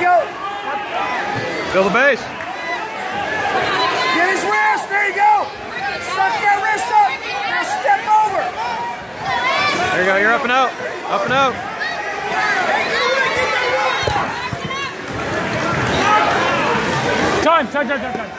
Feel the base. Get his wrist. There you go. Suck that wrist up. Now step over. There you go. You're up and out. Up and out. Time, time, time, time, time.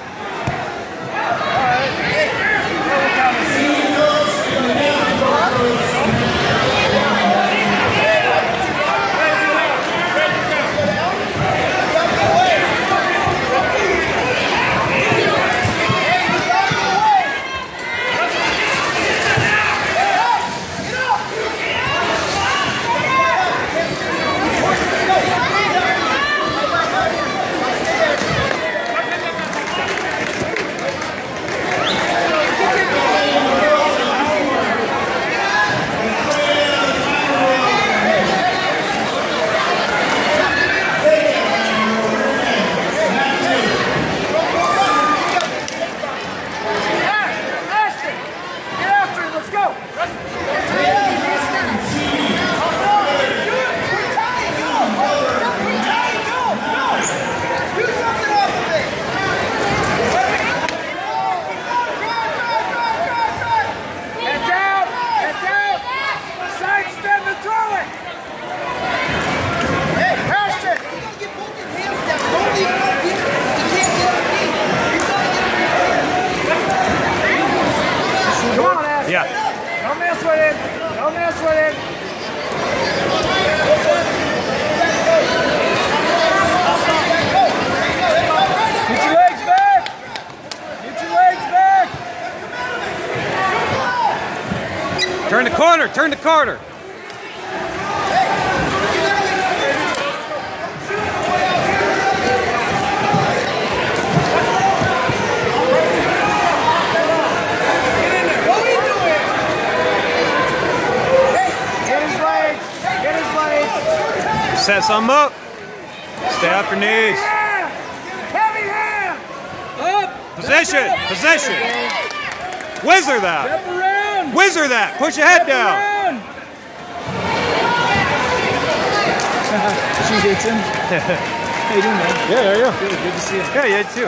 Ashton, get after him. Let's go. Head down. Head down. Sidestep and throw it. Ashton. Come on, Ashton. Yeah. Don't mess with him. Don't mess with him. Get your legs back. Get your legs back. Turn the corner. Turn the corner. Get his legs. Get his legs. Set some up. Stay off your knees. Hand. Heavy hand. Up. Position. Position. Whizzer that. Whizzer that. Push your head down. Around. she hits him. How you doing, man? Yeah, there you go. Good, good to see you. Yeah, you too.